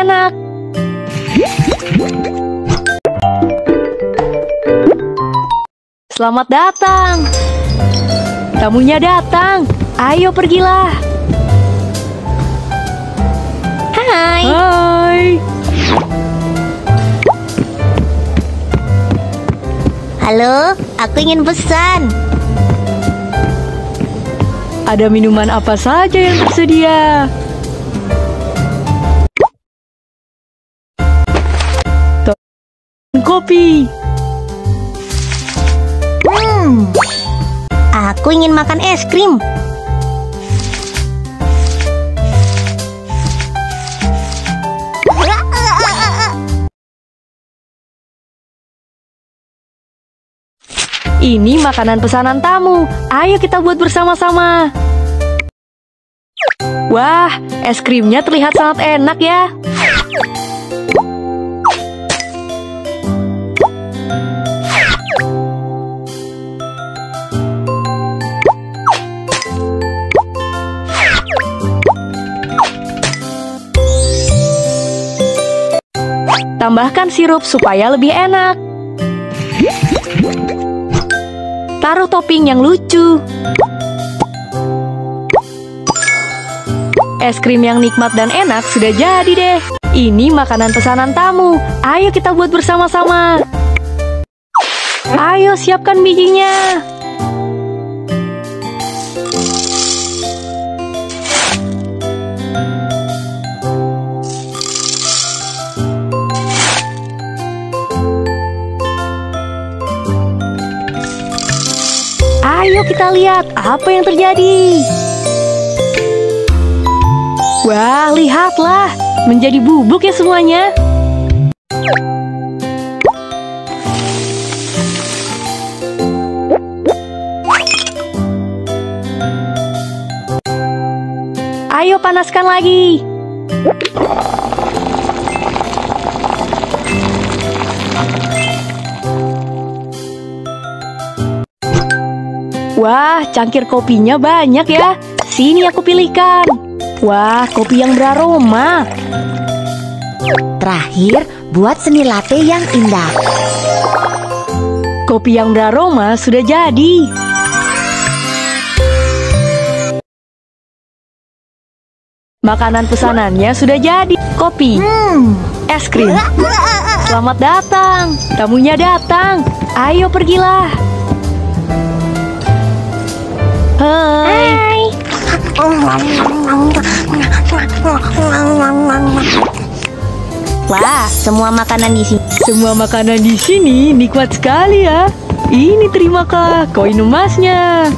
enak. Selamat datang. Tamunya datang. Ayo pergilah. Hai. Hai. Halo, aku ingin pesan. Ada minuman apa saja yang tersedia? Kopi. Hmm. Aku ingin makan es krim. Ini makanan pesanan tamu. Ayo kita buat bersama-sama. Wah, es krimnya terlihat sangat enak ya. Tambahkan sirup supaya lebih enak. Taruh topping yang lucu. Es krim yang nikmat dan enak sudah jadi deh. Ini makanan pesanan tamu. Ayo kita buat bersama-sama. Ayo siapkan bijinya. Ayo kita lihat apa yang terjadi. Wah, lihatlah. Menjadi bubuk ya semuanya. Ayo panaskan lagi. Wah, cangkir kopinya banyak ya. Sini aku pilihkan. Wah, kopi yang beraroma. Terakhir, buat seni latte yang indah. Kopi yang beraroma sudah jadi. Makanan pesanannya sudah jadi. Kopi, Hmm. es krim. Selamat datang. Tamunya datang. Ayo pergilah. Wah, semua makanan di sini. Semua makanan di sini nikmat sekali ya. Ini terimakah koin emasnya.